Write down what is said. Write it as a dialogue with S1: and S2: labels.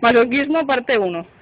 S1: Masoquismo parte 1.